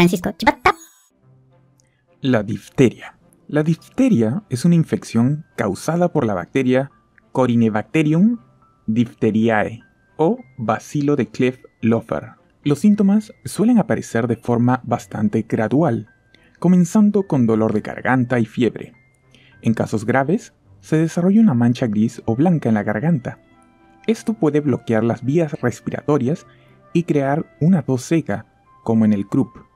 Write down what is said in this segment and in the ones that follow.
Francisco. La difteria. La difteria es una infección causada por la bacteria Corynebacterium diphtheriae o bacilo de Kleff-Lofer. Los síntomas suelen aparecer de forma bastante gradual, comenzando con dolor de garganta y fiebre. En casos graves, se desarrolla una mancha gris o blanca en la garganta. Esto puede bloquear las vías respiratorias y crear una tos seca, como en el croup.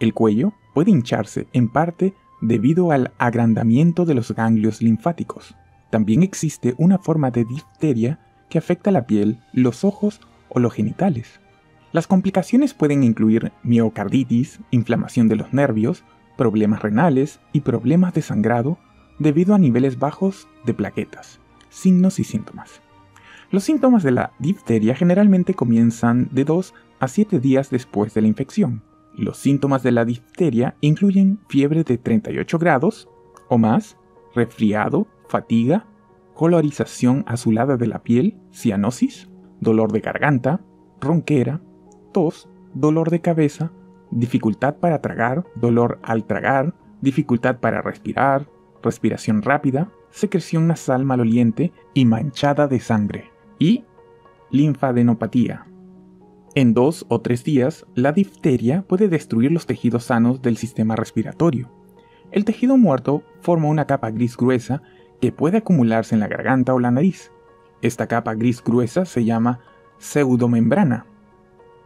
El cuello puede hincharse en parte debido al agrandamiento de los ganglios linfáticos. También existe una forma de difteria que afecta la piel, los ojos o los genitales. Las complicaciones pueden incluir miocarditis, inflamación de los nervios, problemas renales y problemas de sangrado debido a niveles bajos de plaquetas, signos y síntomas. Los síntomas de la difteria generalmente comienzan de 2 a 7 días después de la infección. Los síntomas de la difteria incluyen fiebre de 38 grados o más, resfriado, fatiga, colorización azulada de la piel, cianosis, dolor de garganta, ronquera, tos, dolor de cabeza, dificultad para tragar, dolor al tragar, dificultad para respirar, respiración rápida, secreción nasal maloliente y manchada de sangre. Y linfadenopatía. En dos o tres días, la difteria puede destruir los tejidos sanos del sistema respiratorio. El tejido muerto forma una capa gris gruesa que puede acumularse en la garganta o la nariz. Esta capa gris gruesa se llama pseudomembrana.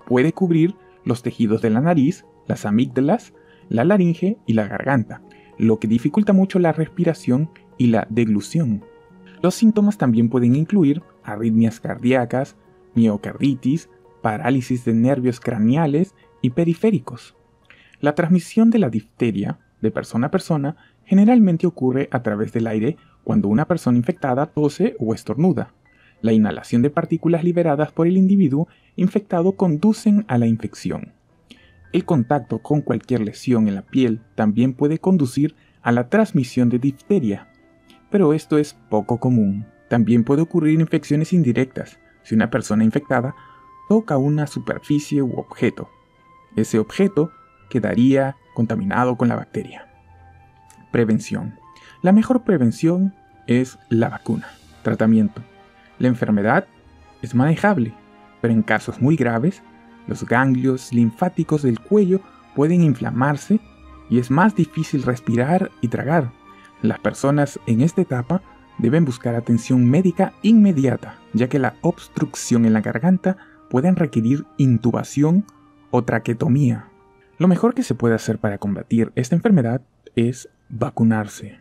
Puede cubrir los tejidos de la nariz, las amígdalas, la laringe y la garganta, lo que dificulta mucho la respiración y la deglución. Los síntomas también pueden incluir arritmias cardíacas, miocarditis, parálisis de nervios craneales y periféricos. La transmisión de la difteria de persona a persona generalmente ocurre a través del aire cuando una persona infectada tose o estornuda. La inhalación de partículas liberadas por el individuo infectado conducen a la infección. El contacto con cualquier lesión en la piel también puede conducir a la transmisión de difteria, pero esto es poco común. También puede ocurrir infecciones indirectas si una persona infectada toca una superficie u objeto. Ese objeto quedaría contaminado con la bacteria. Prevención. La mejor prevención es la vacuna. Tratamiento. La enfermedad es manejable, pero en casos muy graves, los ganglios linfáticos del cuello pueden inflamarse y es más difícil respirar y tragar. Las personas en esta etapa deben buscar atención médica inmediata, ya que la obstrucción en la garganta puede requerir intubación o traquetomía. Lo mejor que se puede hacer para combatir esta enfermedad es vacunarse.